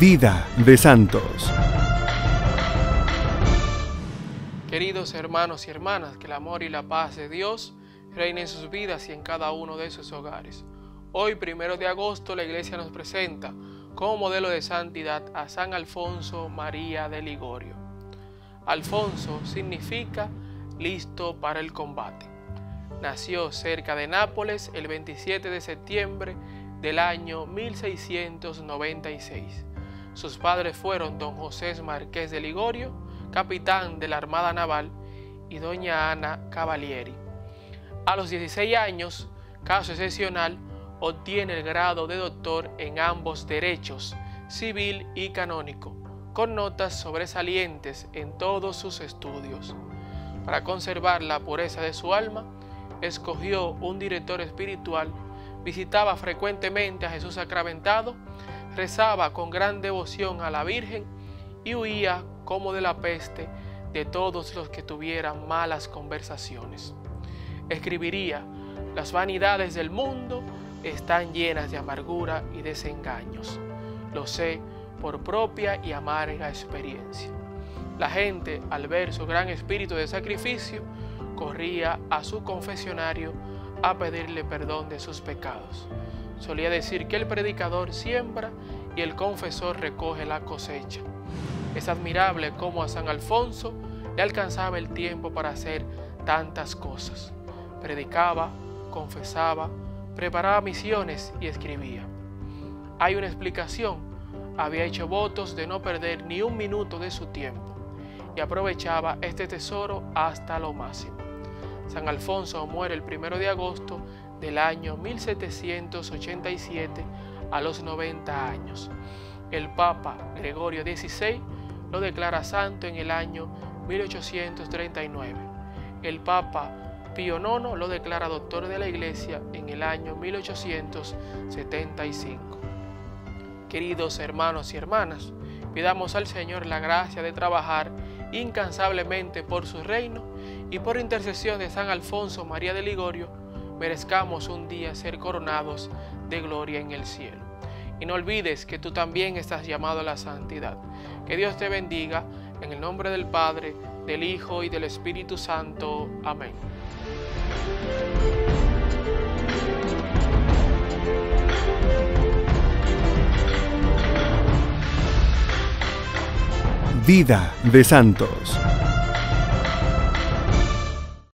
Vida de Santos. Queridos hermanos y hermanas, que el amor y la paz de Dios reinen en sus vidas y en cada uno de sus hogares. Hoy, primero de agosto, la iglesia nos presenta como modelo de santidad a San Alfonso María de Ligorio. Alfonso significa listo para el combate. Nació cerca de Nápoles el 27 de septiembre del año 1696. Sus padres fueron don José Marqués de Ligorio, capitán de la Armada Naval, y doña Ana Cavalieri. A los 16 años, caso excepcional, obtiene el grado de doctor en ambos derechos, civil y canónico, con notas sobresalientes en todos sus estudios. Para conservar la pureza de su alma, escogió un director espiritual, visitaba frecuentemente a Jesús sacramentado rezaba con gran devoción a la Virgen y huía como de la peste de todos los que tuvieran malas conversaciones. Escribiría, las vanidades del mundo están llenas de amargura y desengaños. Lo sé por propia y amarga experiencia. La gente, al ver su gran espíritu de sacrificio, corría a su confesionario a pedirle perdón de sus pecados. Solía decir que el predicador siembra y el confesor recoge la cosecha. Es admirable cómo a San Alfonso le alcanzaba el tiempo para hacer tantas cosas. Predicaba, confesaba, preparaba misiones y escribía. Hay una explicación. Había hecho votos de no perder ni un minuto de su tiempo y aprovechaba este tesoro hasta lo máximo. San Alfonso muere el primero de agosto del año 1787 a los 90 años. El Papa Gregorio XVI lo declara santo en el año 1839. El Papa Pío IX lo declara doctor de la Iglesia en el año 1875. Queridos hermanos y hermanas, pidamos al Señor la gracia de trabajar incansablemente por su reino y por intercesión de San Alfonso María de Ligorio, merezcamos un día ser coronados de gloria en el cielo. Y no olvides que tú también estás llamado a la santidad. Que Dios te bendiga en el nombre del Padre, del Hijo y del Espíritu Santo. Amén. Vida de Santos.